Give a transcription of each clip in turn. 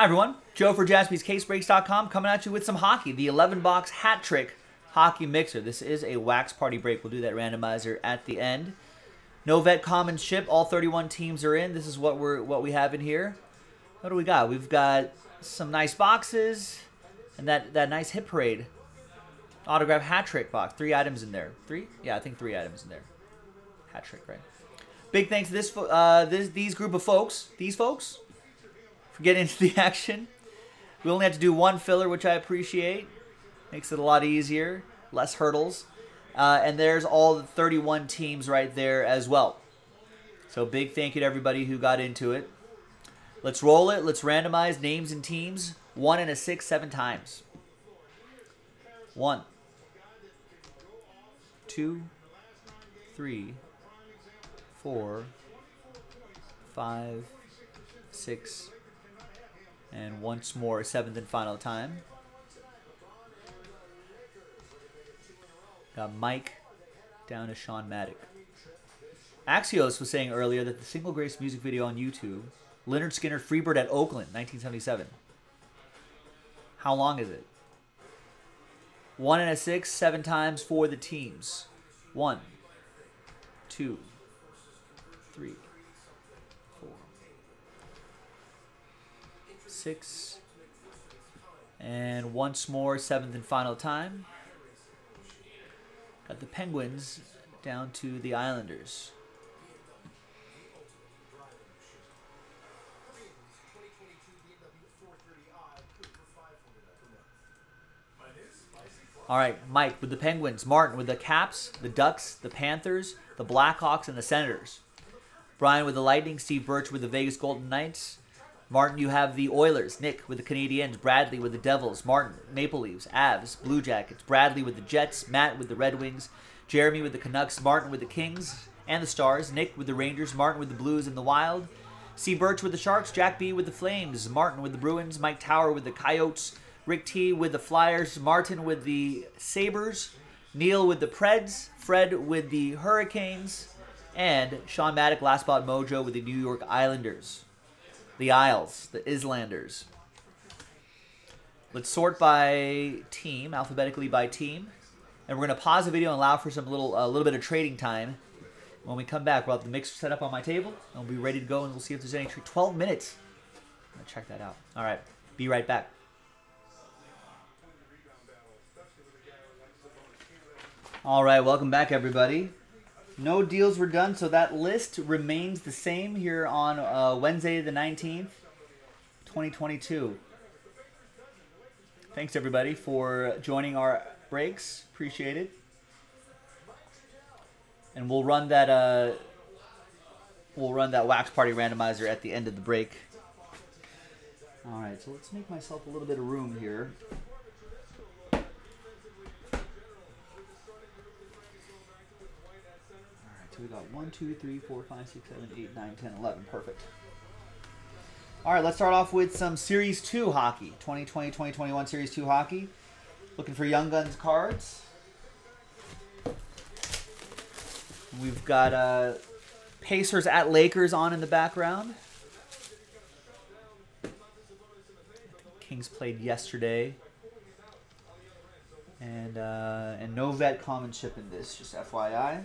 Hi, everyone. Joe for jaspyscasebreaks.com coming at you with some hockey. The 11 box hat trick hockey mixer. This is a wax party break. We'll do that randomizer at the end. No vet common ship. All 31 teams are in. This is what we're what we have in here. What do we got? We've got some nice boxes and that that nice hit parade autograph hat trick box. Three items in there. Three? Yeah, I think three items in there. Hat trick, right? Big thanks to this uh, this these group of folks. These folks getting into the action. We only have to do one filler, which I appreciate. Makes it a lot easier, less hurdles. Uh, and there's all the 31 teams right there as well. So big thank you to everybody who got into it. Let's roll it. Let's randomize names and teams. One and a six, seven times. One, two, three, four, five, six, and once more, seventh and final time. Got Mike down to Sean Maddock. Axios was saying earlier that the Single Grace music video on YouTube, Lynyrd Skynyrd Freebird at Oakland, 1977. How long is it? One and a six, seven times for the teams. One, two, three, six, and once more, seventh and final time. Got the Penguins down to the Islanders. All right, Mike with the Penguins, Martin with the Caps, the Ducks, the Panthers, the Blackhawks, and the Senators. Brian with the Lightning, Steve Birch with the Vegas Golden Knights. Martin, you have the Oilers. Nick with the Canadiens. Bradley with the Devils. Martin, Maple Leafs, Avs, Blue Jackets. Bradley with the Jets. Matt with the Red Wings. Jeremy with the Canucks. Martin with the Kings and the Stars. Nick with the Rangers. Martin with the Blues and the Wild. C. Birch with the Sharks. Jack B with the Flames. Martin with the Bruins. Mike Tower with the Coyotes. Rick T with the Flyers, Martin with the Sabres, Neil with the Preds, Fred with the Hurricanes, and Sean Maddock, Last Spot Mojo with the New York Islanders. The Isles, the Islanders. Let's sort by team, alphabetically by team. And we're going to pause the video and allow for some little a little bit of trading time. When we come back, we'll have the mixer set up on my table. And we'll be ready to go, and we'll see if there's any... 12 minutes. I'm going to check that out. All right. Be right back. All right, welcome back, everybody. No deals were done, so that list remains the same here on uh, Wednesday, the 19th, 2022. Thanks, everybody, for joining our breaks. Appreciate it. And we'll run that. Uh, we'll run that wax party randomizer at the end of the break. All right, so let's make myself a little bit of room here. So we got 1, 2, 3, 4, 5, 6, 7, 8, 9, 10, 11. Perfect. All right, let's start off with some Series 2 hockey. 2020-2021 Series 2 hockey. Looking for Young Guns cards. We've got uh, Pacers at Lakers on in the background. Kings played yesterday. And, uh, and no vet common chip in this, just FYI.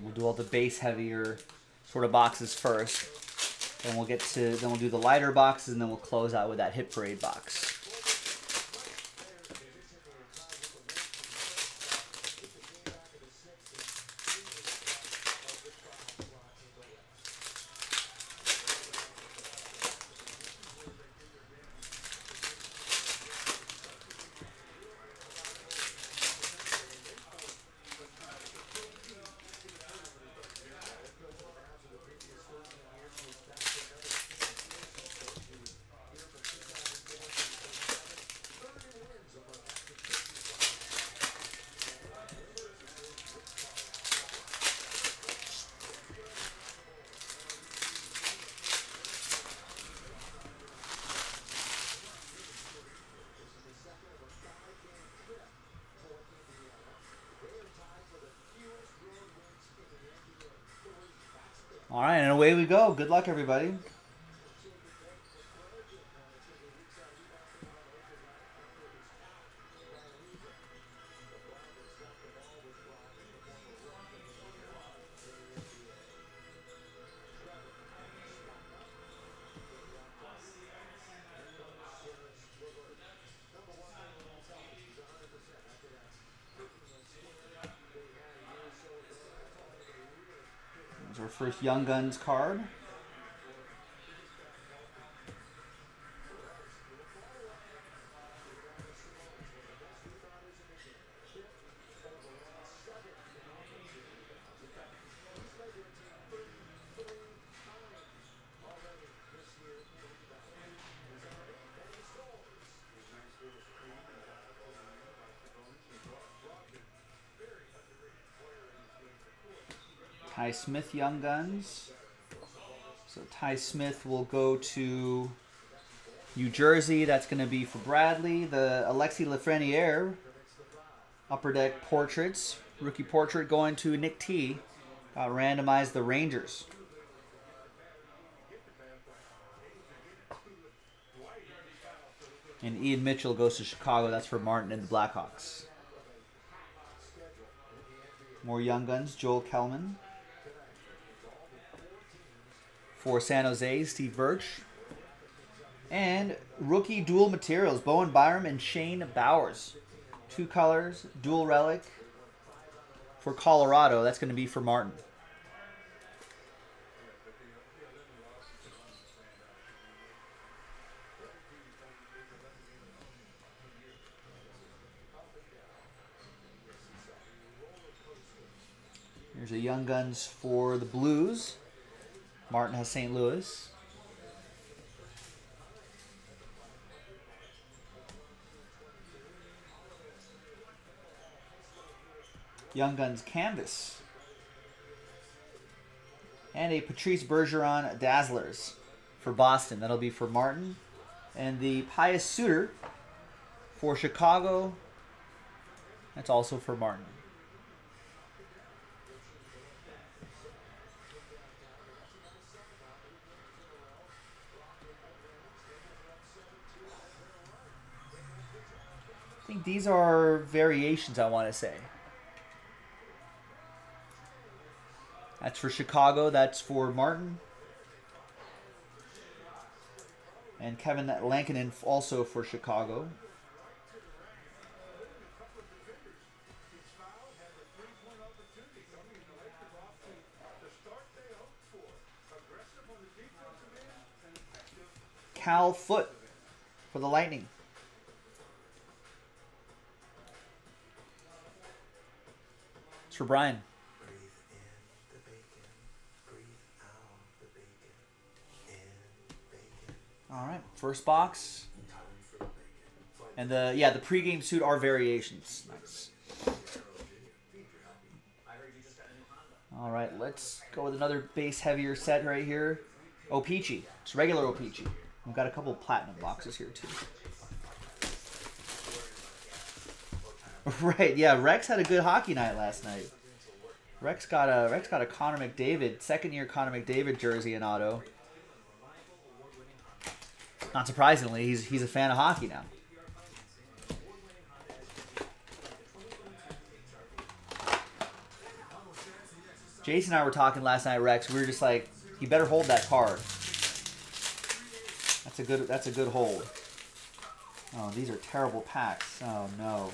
We'll do all the base heavier sort of boxes first. Then we'll get to then we'll do the lighter boxes and then we'll close out with that hit parade box. All right, and away we go. Good luck, everybody. First Young Guns card. Ty Smith Young Guns. So Ty Smith will go to New Jersey. That's going to be for Bradley. The Alexi Lafreniere Upper Deck Portraits. Rookie portrait going to Nick T. Uh, randomize the Rangers. And Ian Mitchell goes to Chicago. That's for Martin and the Blackhawks. More Young Guns. Joel Kellman. For San Jose, Steve Birch. And rookie dual materials, Bowen Byram and Shane Bowers. Two colors, dual relic. For Colorado, that's going to be for Martin. Here's a Young Guns for the Blues. Martin has St. Louis. Young Guns Canvas. And a Patrice Bergeron Dazzlers for Boston. That'll be for Martin. And the Pius Suter for Chicago. That's also for Martin. These are variations, I want to say. That's for Chicago. That's for Martin. And Kevin Lankinen also for Chicago. Cal Foote for the Lightning. In bacon, All right, first box. for. And the yeah, the pregame suit are variations. Nice. All right, let's go with another base heavier set right here. O-Pee-Chee. It's regular O-Pee-Chee. We've got a couple platinum boxes here too. Right, yeah. Rex had a good hockey night last night. Rex got a Rex got a Connor McDavid second year Connor McDavid jersey in auto. Not surprisingly, he's he's a fan of hockey now. Jason and I were talking last night, Rex. We were just like, you better hold that card. That's a good. That's a good hold. Oh, these are terrible packs. Oh no,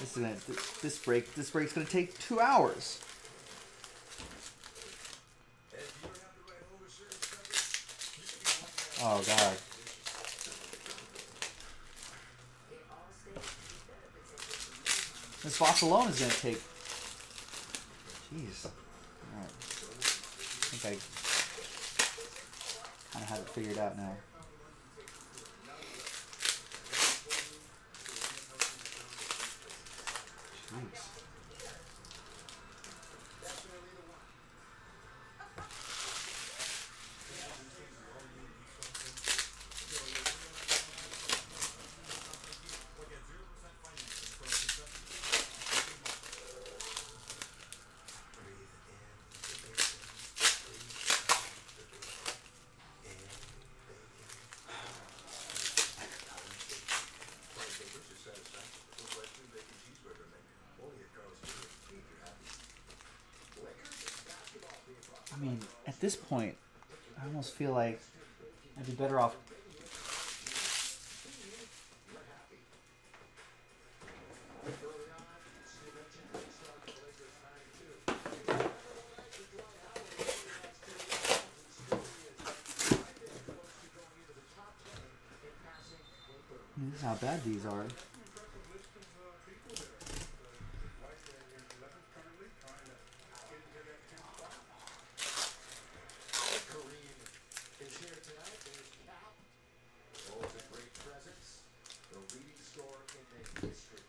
this is gonna, this break. This break's gonna take two hours. Oh god. This box alone is gonna take. Jeez. Alright. I think I kind of have it figured out now. Jeez. I mean, at this point, I almost feel like I'd be better off. This is how bad these are. is here tonight. There's Cal. Oh, it's a great presence. The leading scorer in the history.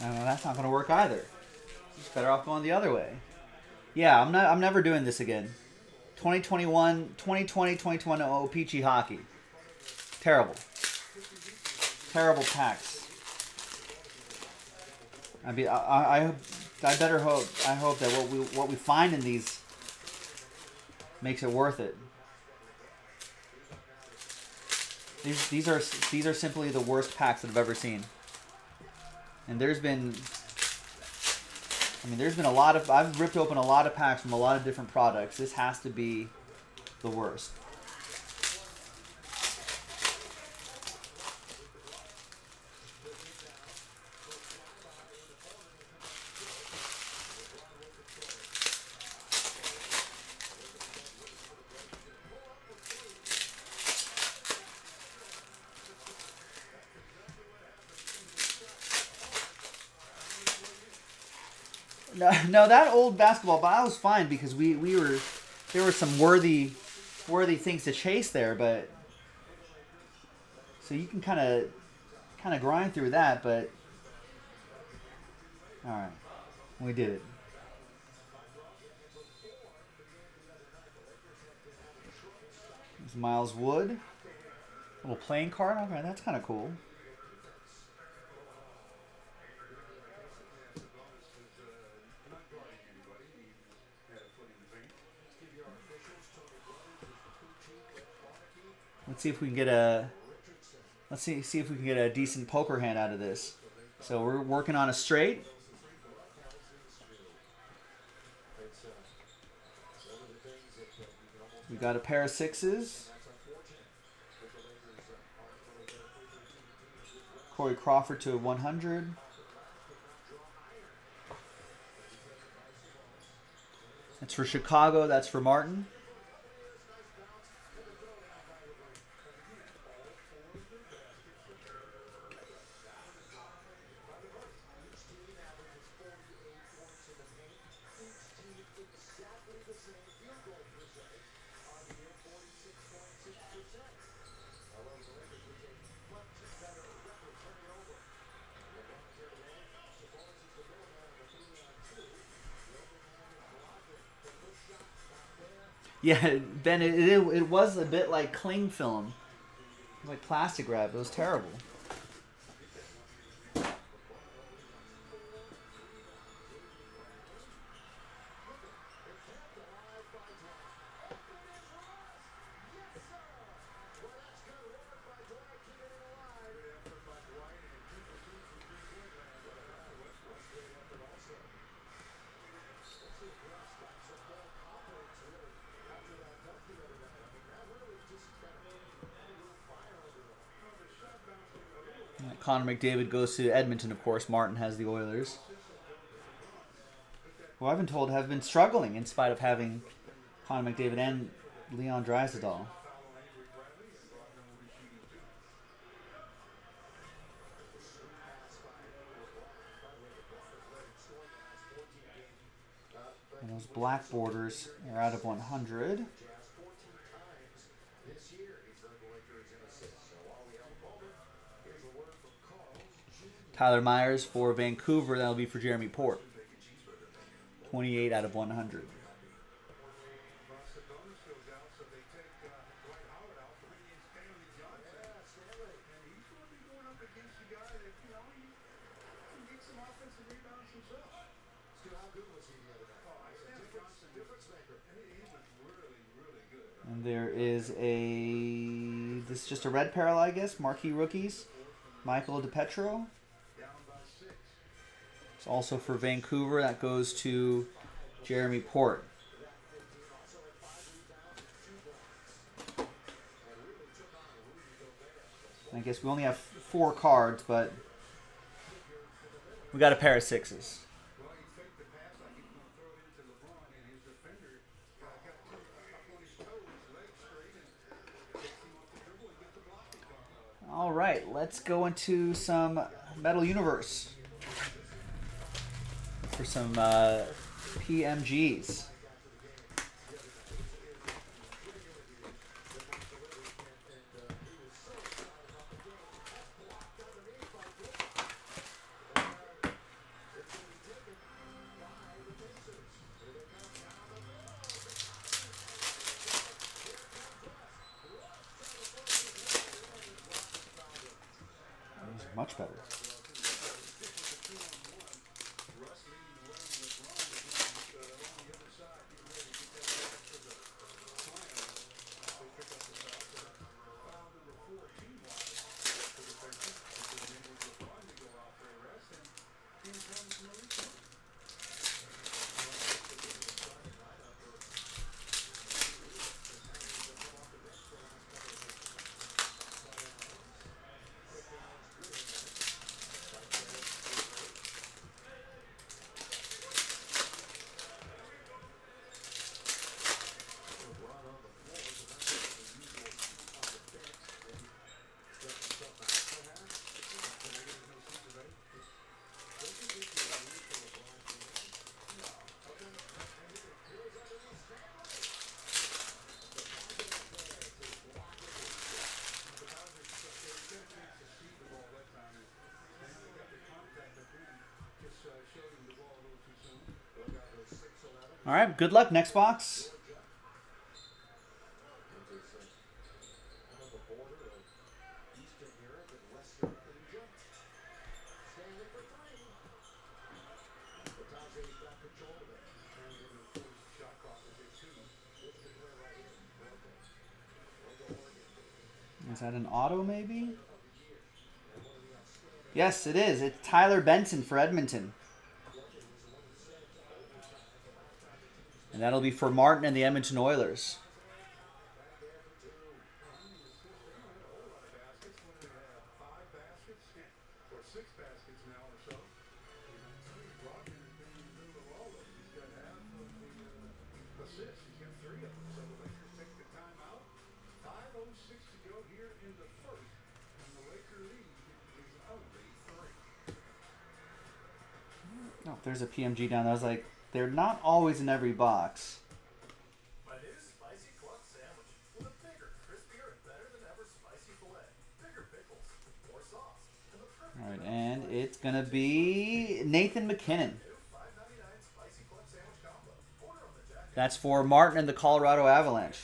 No, no, that's not going to work either. It's better off going the other way. Yeah, I'm not. I'm never doing this again. 2021, 2020, 2021 oh, Peachy hockey. Terrible. Terrible packs. I mean, I, I, I, better hope. I hope that what we what we find in these makes it worth it. These these are these are simply the worst packs that I've ever seen. And there's been I mean, there's been a lot of. I've ripped open a lot of packs from a lot of different products. This has to be the worst. No, no, that old basketball ball was fine because we, we were there were some worthy worthy things to chase there, but so you can kind of kind of grind through that, but all right, we did it. Miles Wood, little playing card. Okay, that's kind of cool. See if we can get a. Let's see see if we can get a decent poker hand out of this. So we're working on a straight. We got a pair of sixes. Corey Crawford to 100. That's for Chicago. That's for Martin. Yeah, Ben, it, it, it was a bit like cling film. Like plastic wrap. It was terrible. Connor McDavid goes to Edmonton, of course. Martin has the Oilers. Who I've been told have been struggling in spite of having Connor McDavid and Leon Draisaitl. And those black borders are out of 100. Tyler Myers for Vancouver. That'll be for Jeremy Port. 28 out of 100. And there is a. This is just a red parallel, I guess. Marquee rookies. Michael DiPietro. It's also for Vancouver. That goes to Jeremy Port. I guess we only have four cards, but we got a pair of sixes. All right, let's go into some Metal Universe for some uh, PMGs. All right, good luck. Next box. Is that an auto, maybe? Yes, it is. It's Tyler Benson for Edmonton. And that'll be for Martin and the Edmonton Oilers. Oh, there's a PMG down. I was like, they're not always in every box. My new spicy club sandwich with a bigger, crispier, and better than ever spicy filet, bigger pickles, more sauce, and the perfect All right, and it's gonna be Nathan MacKinnon. $5.99 spicy club sandwich combo. Order on the jacket. That's for Martin and the Colorado Avalanche.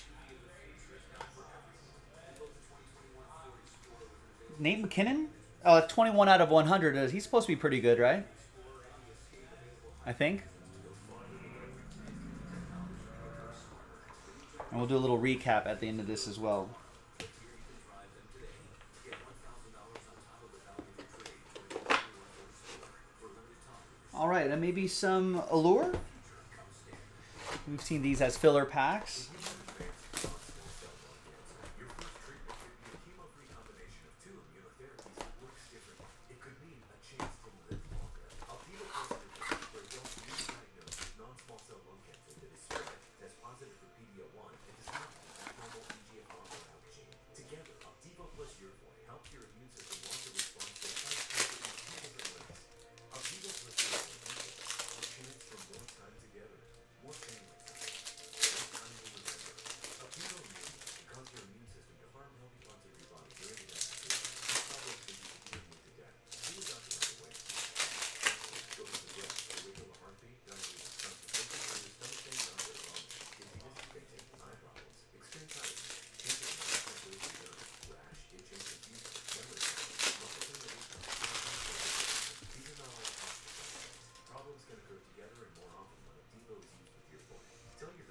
Nate MacKinnon? Oh, 21 out of 100. He's supposed to be pretty good, right? I think. And we'll do a little recap at the end of this as well. All right, and maybe some Allure. We've seen these as filler packs.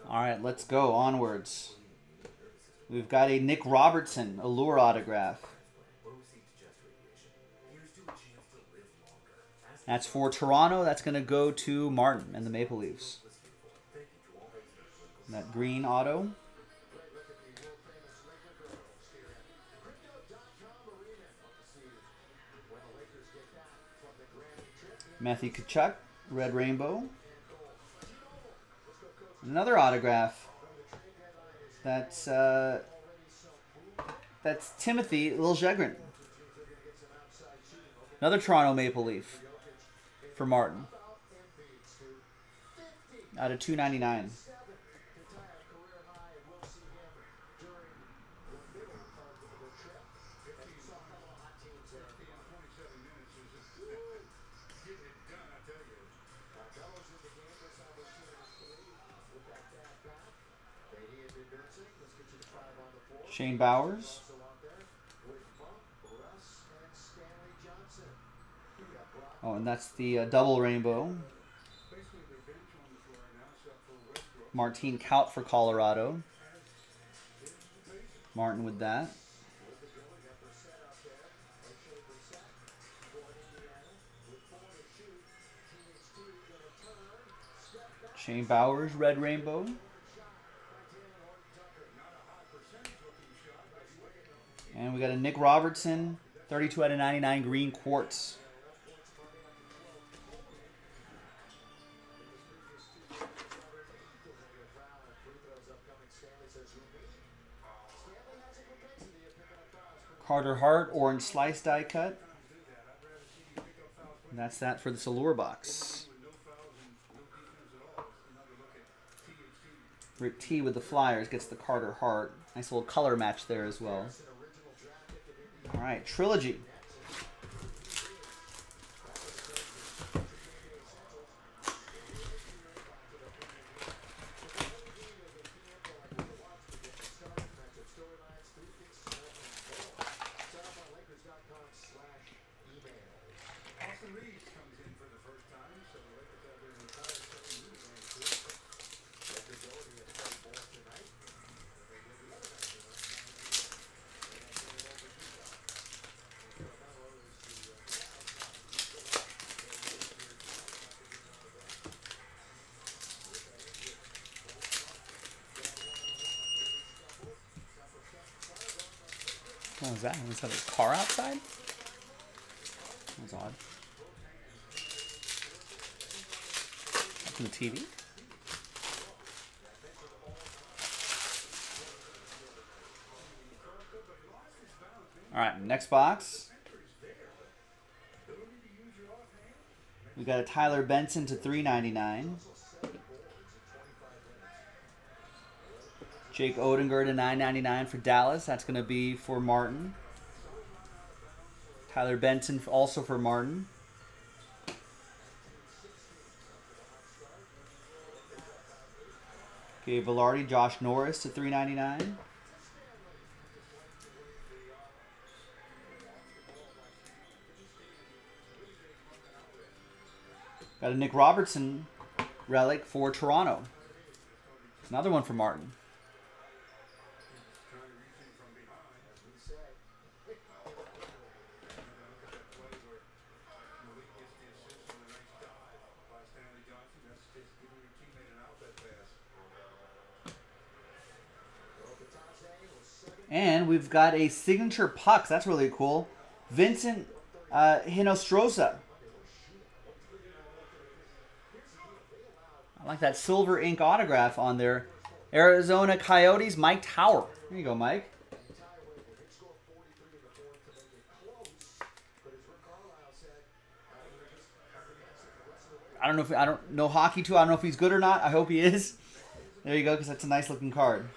All right, let's go onwards. We've got a Nick Robertson Allure autograph. That's for Toronto. That's going to go to Martin and the Maple Leafs. That green auto. Matthew Tkachuk, Red Rainbow. Another autograph. That's uh, that's Timothy Liljegren. Another Toronto Maple Leaf for Martin. Out of 299. Shane Bowers. Oh, and that's the uh, double rainbow. Martin Kaut for Colorado. Martin with that. Shane Bowers, red rainbow. And we got a Nick Robertson, 32 out of 99 green quartz. Carter Hart, orange slice die cut. And that's that for this allure box. Rick T with the Flyers gets the Carter Hart. Nice little color match there as well. All right, Trilogy. Austin Reaves comes in for the first time, so the Lakers have their entire second unit going through. What was that? Was that a car outside? That was odd. From the TV? All right, next box. We got a Tyler Benson to 399. Jake Oettinger to 999 for Dallas. That's going to be for Martin. Tyler Benson also for Martin. Gabe Vilardi, Josh Norris to 399. Got a Nick Robertson relic for Toronto. Another one for Martin. And we've got a signature pucks. That's really cool. Vincent uh, Hinostroza. I like that silver ink autograph on there. Arizona Coyotes, Mike Tower. There you go, Mike. I don't know if I don't know hockey too. I don't know if he's good or not. I hope he is. There you go, because that's a nice looking card.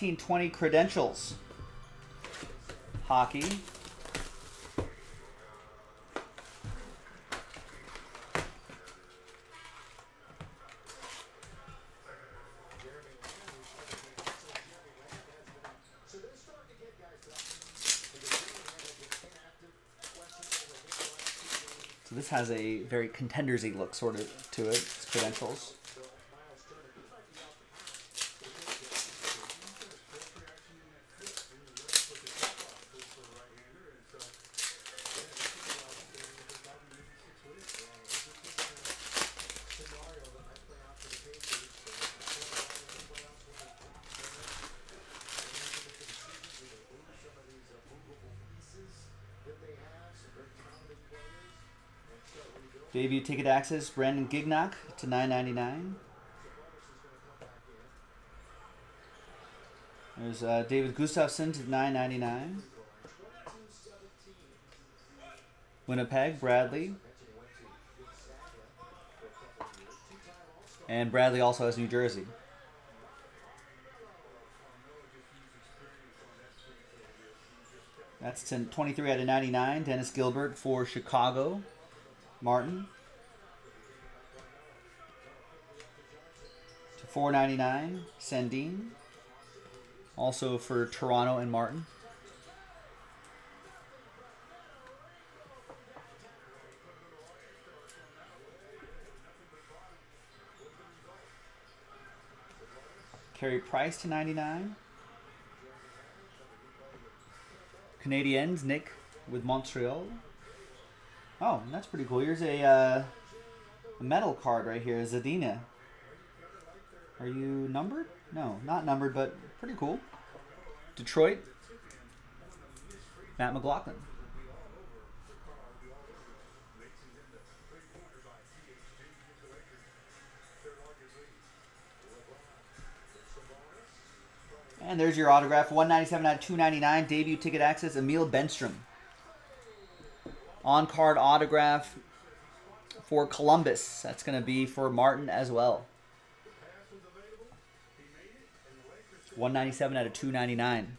1920 credentials. Hockey. So this has a very contendersy look sort of to it, its credentials. Ticket access, Brandon Gignac to 9.99. There's uh, David Gustafsson to 9.99. Winnipeg, Bradley. And Bradley also has New Jersey. That's 10, 23 out of 99. Dennis Gilbert for Chicago. Martin. 499, Sandin. Also for Toronto and Martin. Carey Price to 99. Canadiens, Nick with Montreal. Oh, that's pretty cool. Here's a, uh, a metal card right here, Zadina. Are you numbered? No, not numbered, but pretty cool. Detroit, Matt McLaughlin. And there's your autograph, 197 out of 299, debut ticket access, Emil Bemstrom on card autograph for Columbus. That's going to be for Martin as well. 197 out of 299.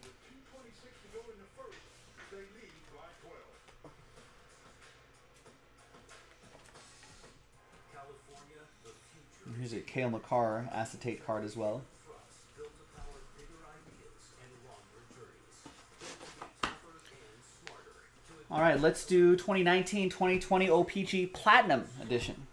Here's a Cale Makar acetate card as well. All right, let's do 2019-2020 OPC Platinum Edition.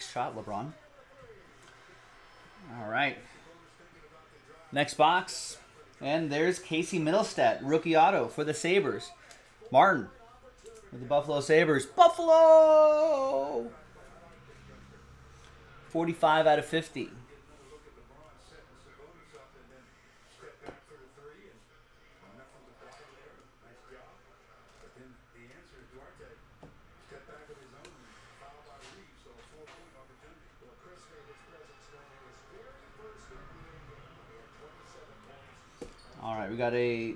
Nice shot, LeBron. All right. Next box. And there's Casey Mittelstadt, rookie auto for the Sabres. Martin with the Buffalo Sabres. Buffalo! 45 out of 50. All right, we got a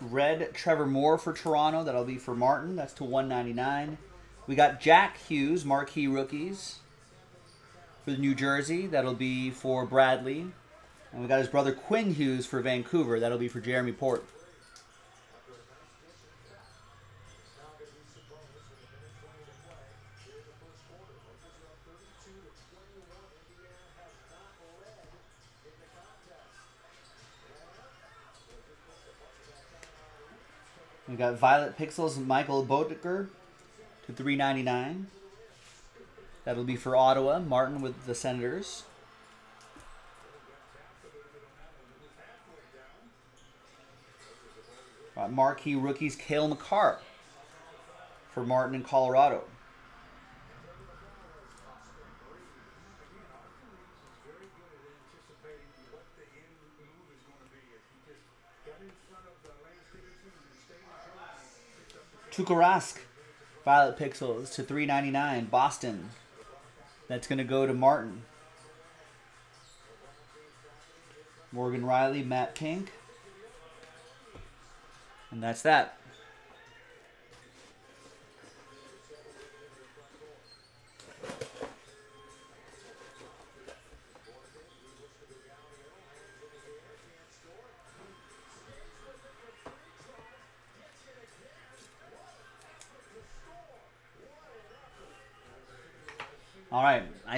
red Trevor Moore for Toronto. That'll be for Martin. That's to 199. We got Jack Hughes, marquee rookies for New Jersey. That'll be for Bradley. And we got his brother Quinn Hughes for Vancouver. That'll be for Jeremy Port. Got Violet Pixels Michael Boedker to 399. That'll be for Ottawa. Martin with the Senators. Got marquee rookies Cale Makar for Martin in Colorado. Tuukka Rask, Violet Pixels to 399. Boston. That's going to go to Martin. Morgan Rielly, Matt Pink. And that's that.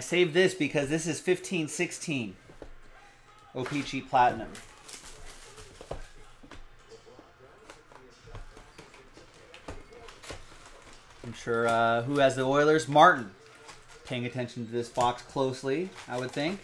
I saved this because this is 1516 OPC Platinum. I'm sure uh, who has the Oilers? Martin. Paying attention to this box closely, I would think.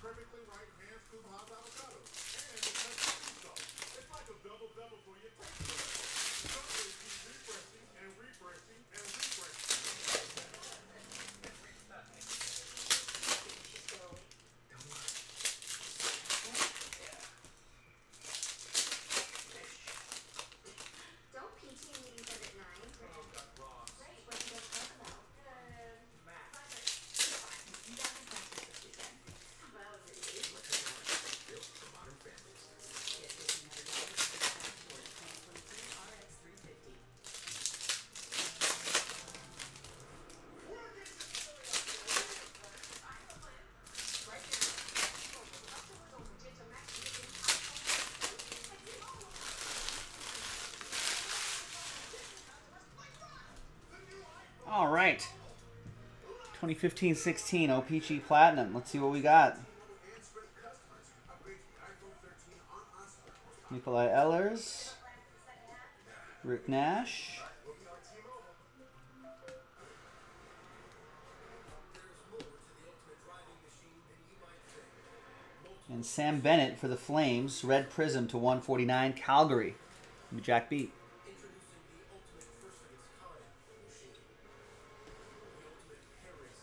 Perfectly right hand scoop hot avocado. And it has sea salt. It's like a double double for your taste buds. Subway keeps refreshing and refreshing and refreshing. Don't PT meetings end at nine. Great. What do you guys talk about? All right. 2015-16 OPC Platinum. Let's see what we got. Nikolai Ehlers. Rick Nash. And Sam Bennett for the Flames. Red Prism to 149. Calgary. Jack Beat.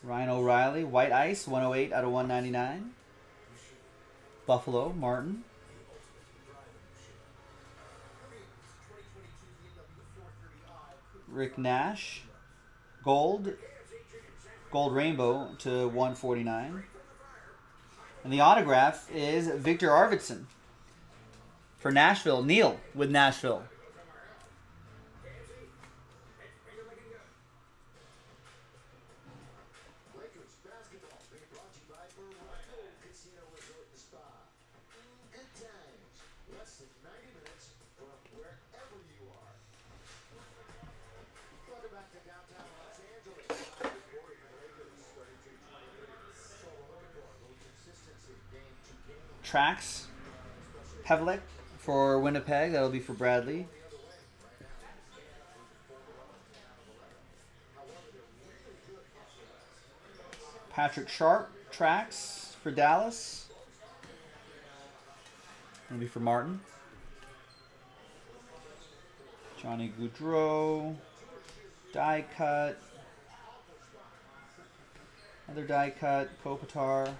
Ryan O'Reilly, White Ice, 108 out of 199. Buffalo, Martin. Rick Nash, Gold, Gold Rainbow to 149. And the autograph is Victor Arvidsson for Nashville. Neil with Nashville. Trax, Pavelec for Winnipeg. That'll be for Bradley. Patrick Sharp, Trax for Dallas. That'll be for Martin. Johnny Gaudreau. Die cut. Another die cut. Kopitar.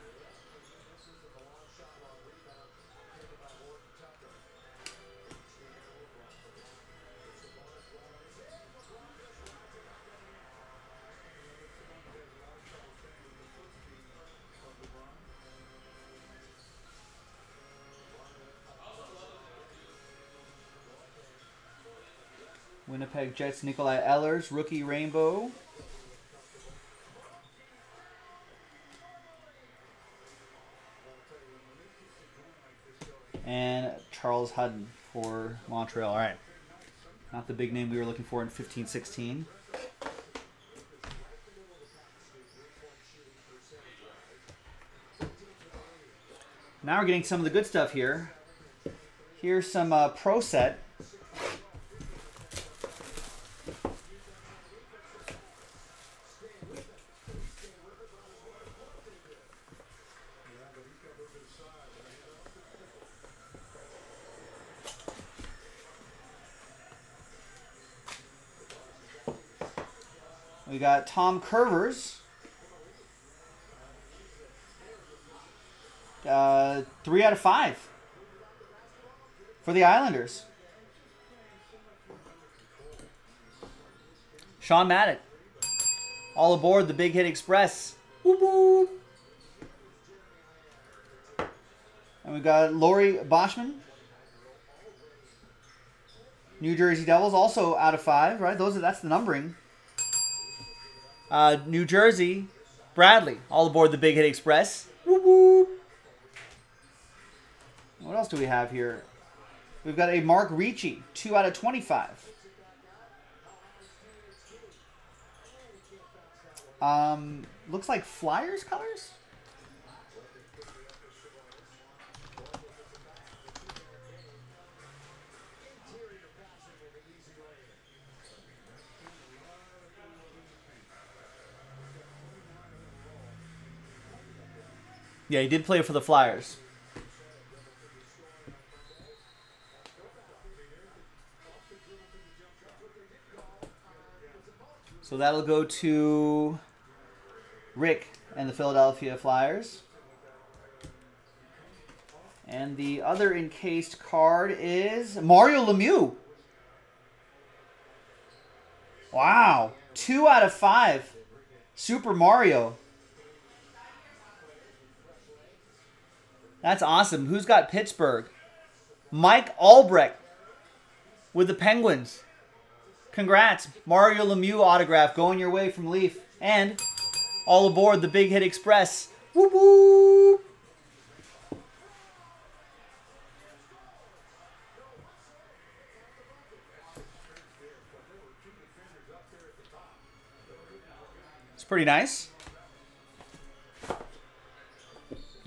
Winnipeg Jets Nikolai Ehlers, rookie rainbow. And Charles Hudon for Montreal. All right. Not the big name we were looking for in 15 16. Now we're getting some of the good stuff here. Here's some uh, Pro Set. Got Tom Kurvers. Uh, three out of five for the Islanders. Sean Maddock. All aboard the Big Hit Express. And we got Laurie Boschman. New Jersey Devils also out of five, right? Those are that's the numbering. Uh, New Jersey, Bradley, all aboard the Big Hit Express. What else do we have here? We've got a Mark Ricci, 2 out of 25. Um, looks like Flyers colors? Yeah, he did play for the Flyers. So that'll go to Rick and the Philadelphia Flyers. And the other encased card is Mario Lemieux. Wow. Two out of five. Super Mario. That's awesome. Who's got Pittsburgh? Mike Albrecht with the Penguins. Congrats. Mario Lemieux autograph going your way from Leaf. And all aboard the Big Hit Express. Whoop whoop. It's pretty nice.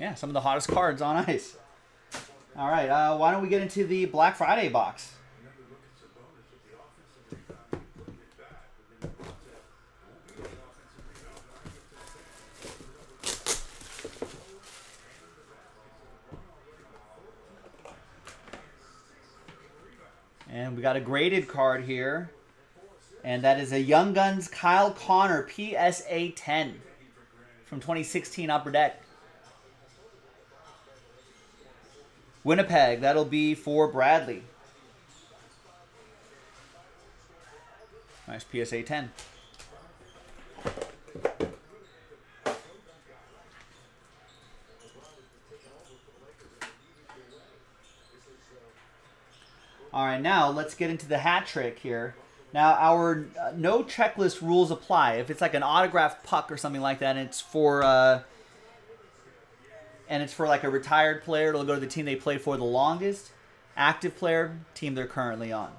Yeah, some of the hottest cards on ice. All right, uh, why don't we get into the Black Friday box? And we got a graded card here. And that is a Young Guns Kyle Connor PSA 10 from 2016 Upper Deck. Winnipeg, that'll be for Bradley. Nice PSA 10. All right, now let's get into the hat trick here. Now, our uh, no checklist rules apply. If it's like an autographed puck or something like that, and it's for uh, and it's for like a retired player, it'll go to the team they played for the longest. Active player, team they're currently on.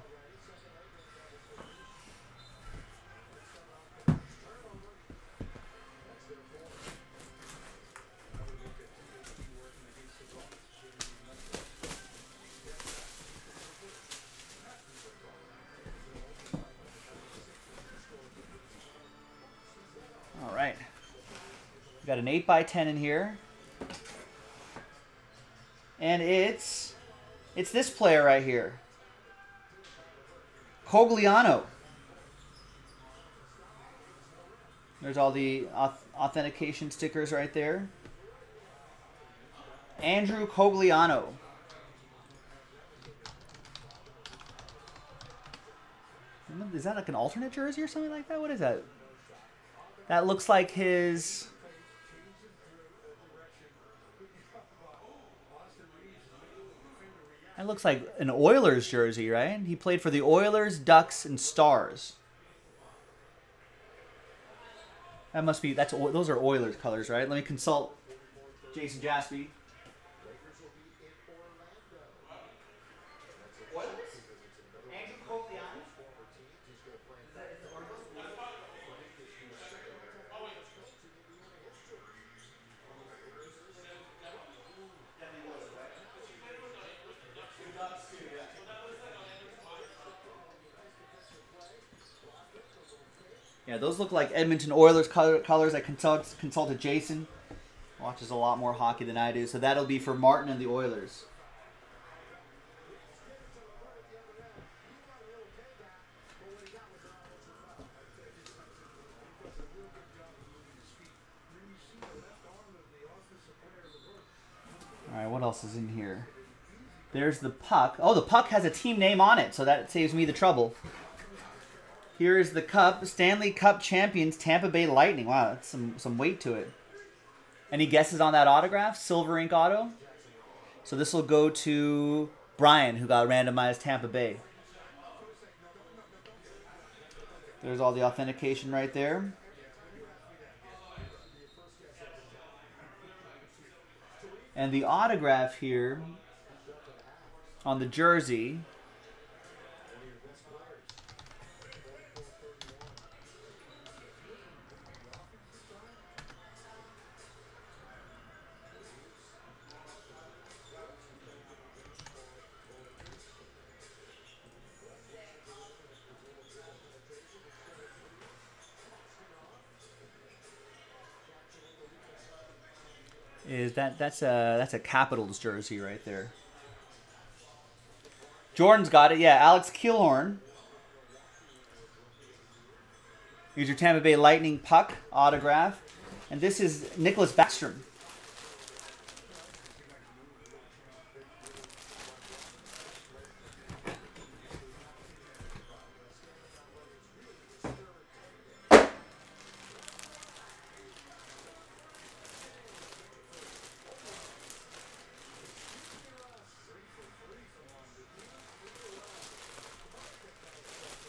All right. We got an 8 by 10 in here. And it's it's this player right here. Cogliano. There's all the authentication stickers right there. Andrew Cogliano. Is that like an alternate jersey or something like that? What is that? That looks like his. That looks like an Oilers jersey, right? He played for the Oilers, Ducks, and Stars. That must be that's those are Oilers colors, right? Let me consult Jason Jaspy. Yeah, those look like Edmonton Oilers color, colors. I consult, consulted Jason. Watches a lot more hockey than I do, so that'll be for Martin and the Oilers. All right, what else is in here? There's the puck. Oh, the puck has a team name on it, so that saves me the trouble. Here is the cup, Stanley Cup champions, Tampa Bay Lightning. Wow, that's some some weight to it. Any guesses on that autograph? Silver ink auto. So this will go to Brian, who got randomized Tampa Bay. There's all the authentication right there. And the autograph here on the jersey is that that's a that's a Capitals jersey right there. Jordan's got it. Yeah, Alex Killorn. Here's your Tampa Bay Lightning puck autograph, and this is Nicholas Backstrom.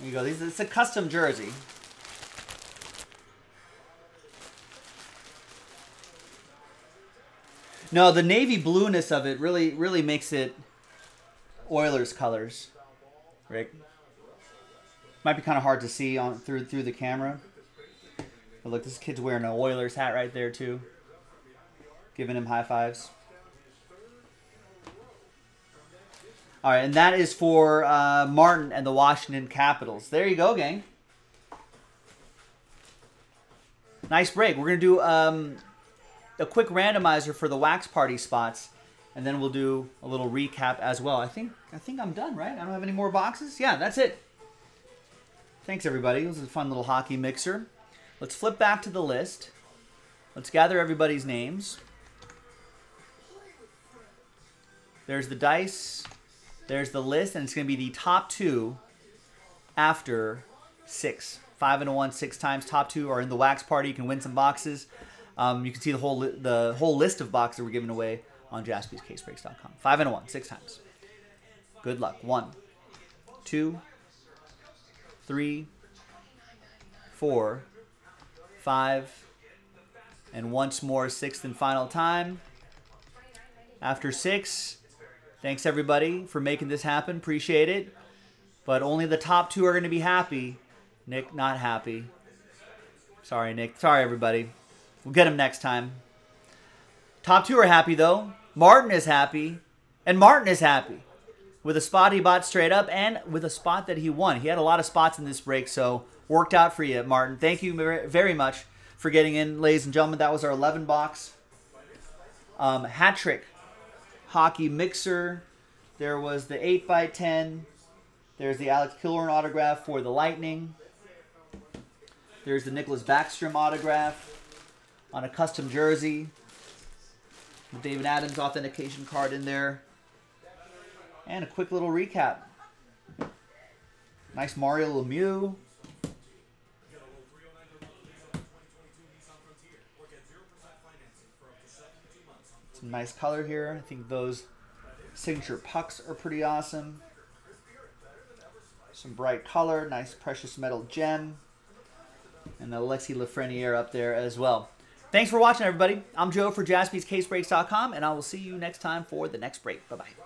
There you go. These, it's a custom jersey. No, the navy blueness of it really, really makes it Oilers colors. Rick, might be kind of hard to see on through through the camera. But look, this kid's wearing an Oilers hat right there too, giving him high fives. All right, and that is for uh, Martin and the Washington Capitals. There you go, gang. Nice break. We're gonna do um, a quick randomizer for the wax party spots, and then we'll do a little recap as well. I think I think I'm done, right? I don't have any more boxes. Yeah, that's it. Thanks everybody. This was a fun little hockey mixer. Let's flip back to the list. Let's gather everybody's names. There's the dice. There's the list, and it's going to be the top two after six. Five and a one, six times. Top two are in the wax party. You can win some boxes. Um, you can see the whole the whole list of boxes we're giving away on jaspyscasebreaks.com. Five and a one, six times. Good luck. One, two, three, four, five, and once more, sixth and final time. After six, thanks everybody for making this happen. Appreciate it. But only the top two are going to be happy. Nick, not happy. Sorry, Nick. Sorry, everybody. We'll get him next time. Top two are happy, though. Martin is happy. And Martin is happy with a spot he bought straight up and with a spot that he won. He had a lot of spots in this break, so worked out for you, Martin. Thank you very much for getting in, ladies and gentlemen. That was our 11 box um, hat trick hockey mixer. There was the 8x10. There's the Alex Killorn autograph for the Lightning. There's the Nicholas Backstrom autograph on a custom jersey. The David Adams authentication card in there. And a quick little recap. Nice Mario Lemieux. Some nice color here. I think those signature pucks are pretty awesome. Some bright color, nice precious metal gem. And the Alexi Lafreniere up there as well. Thanks for watching, everybody. I'm Joe for jaspyscasebreaks.com, and I will see you next time for the next break. Bye-bye.